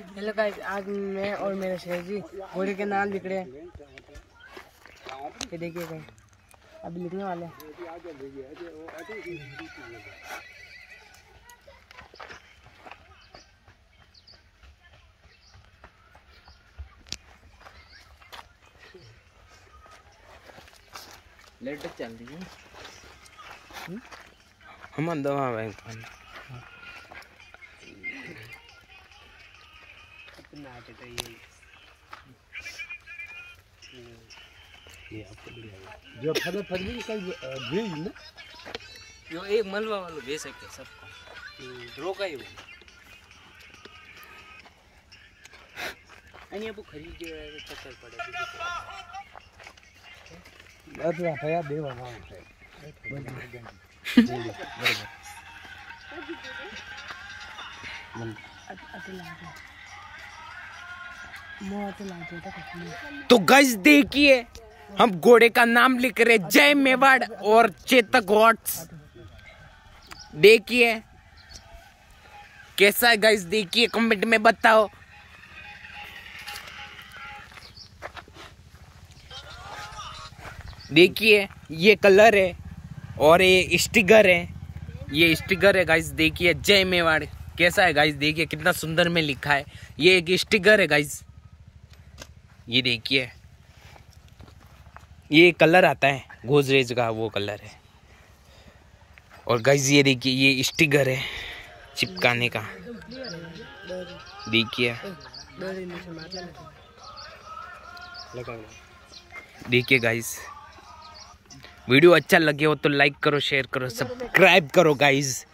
Hello guys आज मैं और मेरे शेर जी घोड़े के नाम लिख रहे हैं। ये देखिए गाइस अभी लिखने वाले हैं। लेट चल रही है। हम दवा बैंक जो फल फल कल भेज ना यो एक मलबा वालों भेज सकते हैं सबको रोका ही वो અહીંયા બહુ ખરીદ ચક્કર પડે અતરા થયા દેવા નામ છે तो गज देखिए, हम घोड़े का नाम लिख रहे जय मेवाड़ और चेतक वॉट्स देखिए, कैसा है गाइस देखिए कमेंट में बताओ। देखिए, ये कलर है और ये स्टिकर है। ये स्टिकर है गाइस देखिए, जय मेवाड़। कैसा है गाइस देखिए, कितना सुंदर में लिखा है। ये एक स्टिकर है गाइस ये देखिए। ये कलर आता है, गोदरेज का वो कलर है। और गाइस ये देखिए, ये स्टिकर है चिपकाने का। देखिए। देखिए गाइस वीडियो अच्छा लगे हो तो लाइक करो शेयर करो सब्सक्राइब करो गाइस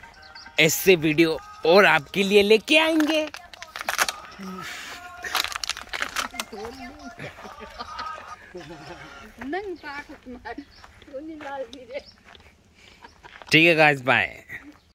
ऐसे वीडियो और आपके लिए लेके आएँगे। ठीक है गाइस बाय